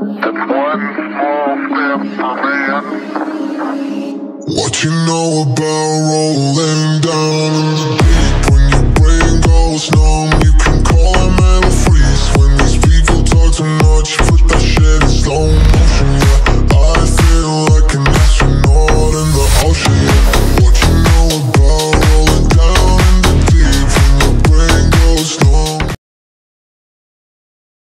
one small step for man. What you know about rolling down in the deep When your brain goes numb You can call a mental freeze When these people talk too much Put that shit.